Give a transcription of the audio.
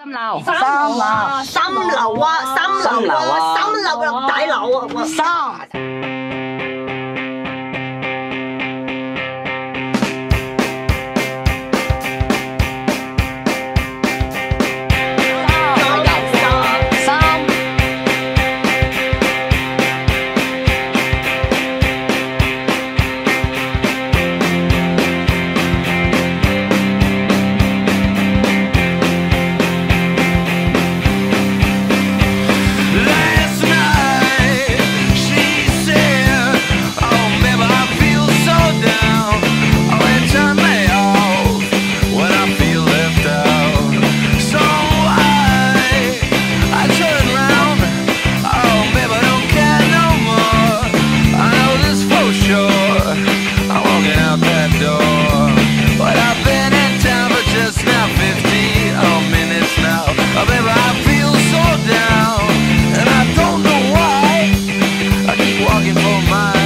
三楼三楼啊，三楼啊，三楼啊，三楼啊，底楼啊。三。looking for mine.